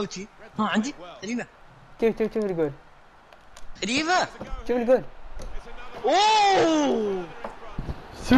وشي ها عندي سليمه شوف شوف شوف الجول سليمه شوف الجول اوه سو